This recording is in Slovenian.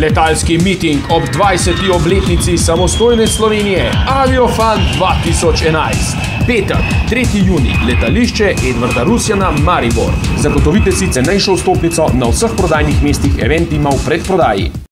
Letalski miting ob 20. obletnici samostojne Slovenije. Aviofan 2011. Petek, 3. juni, letališče Edvarda Rusjana, Maribor. Zagotovite si cenejšo vstopnico na vseh prodajnih mestih Eventima v predprodaji.